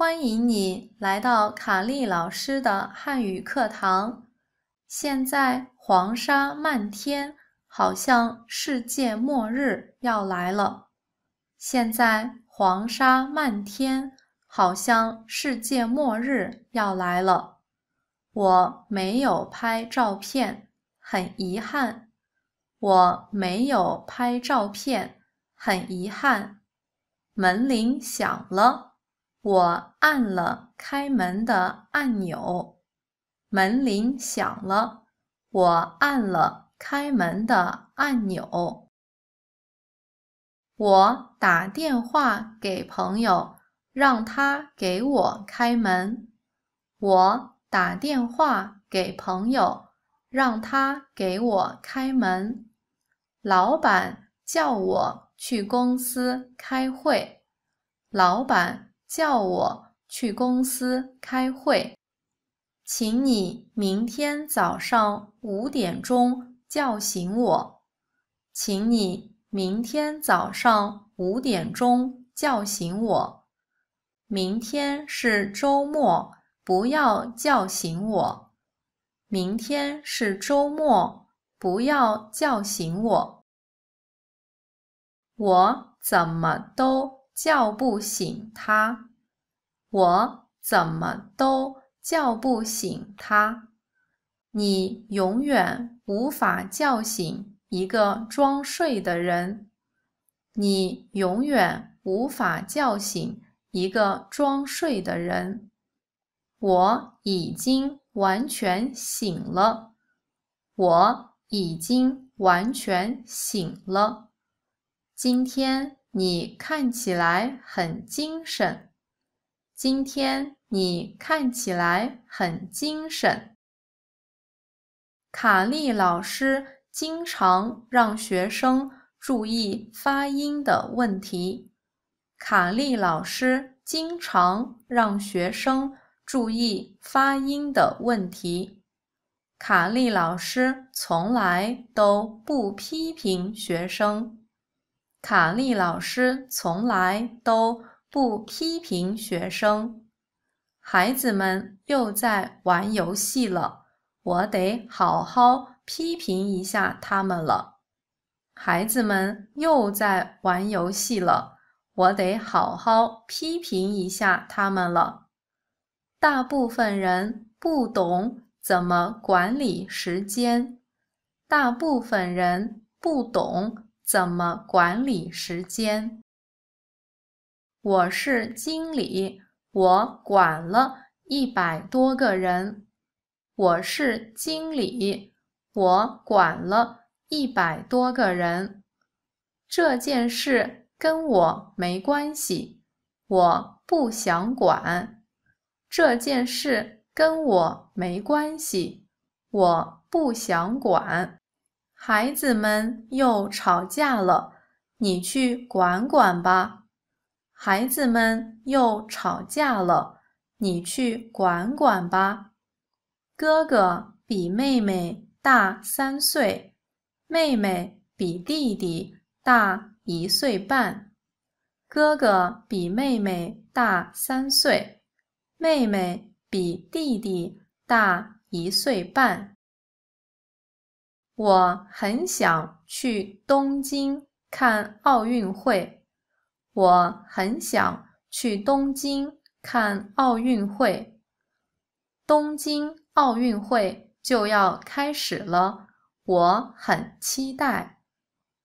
欢迎你来到卡莉老师的汉语课堂。现在黄沙漫天，好像世界末日要来了。现在黄沙漫天，好像世界末日要来了。我没有拍照片，很遗憾。我没有拍照片，很遗憾。门铃响了，我按了开门的按钮。门铃响了，我按了开门的按钮。我打电话给朋友，让他给我开门。我打电话给朋友，让他给我开门。老板叫我去公司开会。老板叫我去公司开会，请你明天早上五点钟叫醒我。请你明天早上五点钟叫醒我。明天是周末，不要叫醒我。明天是周末。不要叫醒我，我怎么都叫不醒他，我怎么都叫不醒他。你永远无法叫醒一个装睡的人，你永远无法叫醒一个装睡的人。我已经完全醒了，我。已经完全醒了。今天你看起来很精神。今天你看起来很精神。卡莉老师经常让学生注意发音的问题。卡莉老师经常让学生注意发音的问题。卡莉老师从来都不批评学生。卡莉老师从来都不批评学生。孩子们又在玩游戏了，我得好好批评一下他们了。孩子们又在玩游戏了，我得好好批评一下他们了。大部分人不懂。怎么管理时间？大部分人不懂怎么管理时间。我是经理，我管了一百多个人。我是经理，我管了一百多个人。这件事跟我没关系，我不想管这件事。跟我没关系，我不想管。孩子们又吵架了，你去管管吧。孩子们又吵架了，你去管管吧。哥哥比妹妹大三岁，妹妹比弟弟大一岁半。哥哥比妹妹大三岁，妹妹。比弟弟大一岁半。我很想去东京看奥运会。我很想去东京看奥运会。东京奥运会就要开始了，我很期待。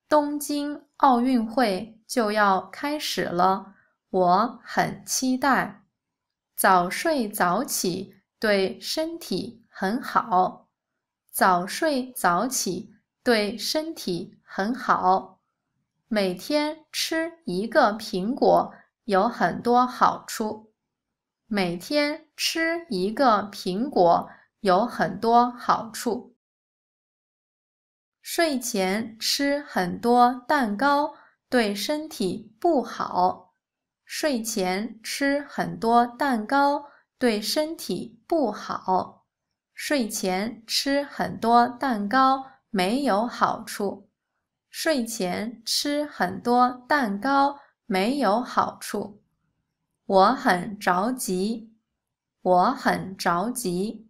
东京奥运会就要开始了，我很期待。早睡早起对身体很好。早睡早起对身体很好。每天吃一个苹果有很多好处。每天吃一个苹果有很多好处。睡前吃很多蛋糕对身体不好。睡前吃很多蛋糕对身体不好。睡前吃很多蛋糕没有好处。睡前吃很多蛋糕没有好处。我很着急，我很着急，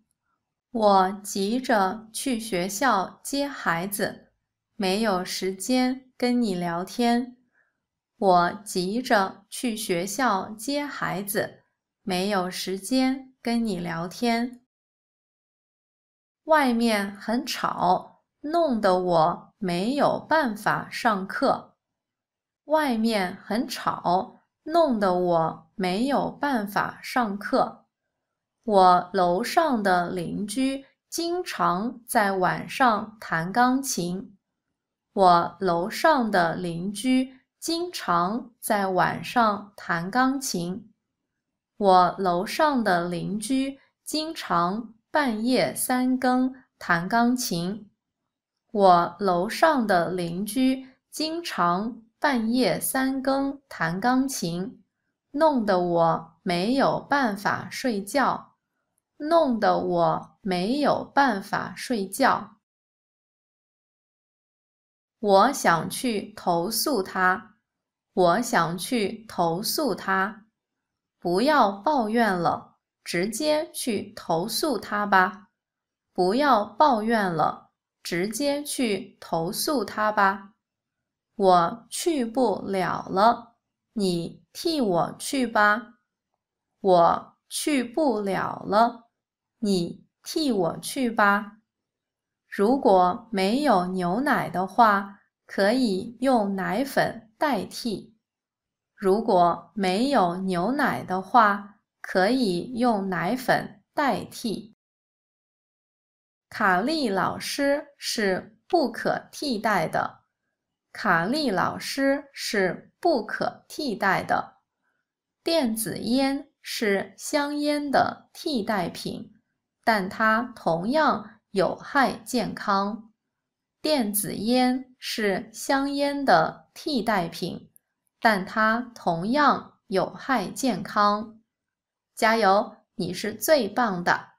我急着去学校接孩子，没有时间跟你聊天。我急着去学校接孩子，没有时间跟你聊天。外面很吵，弄得我没有办法上课。外面很吵，弄得我没有办法上课。我楼上的邻居经常在晚上弹钢琴。我楼上的邻居经常在晚上弹钢琴。我楼上的邻居经常。半夜三更弹钢琴，我楼上的邻居经常半夜三更弹钢琴，弄得我没有办法睡觉，弄得我没有办法睡觉。我想去投诉他，我想去投诉他，不要抱怨了。直接去投诉他吧，不要抱怨了，直接去投诉他吧。我去不了了，你替我去吧。我去不了了，你替我去吧。如果没有牛奶的话，可以用奶粉代替。如果没有牛奶的话。可以用奶粉代替。卡利老师是不可替代的。卡利老师是不可替代的。电子烟是香烟的替代品，但它同样有害健康。电子烟是香烟的替代品，但它同样有害健康。加油你是最棒的。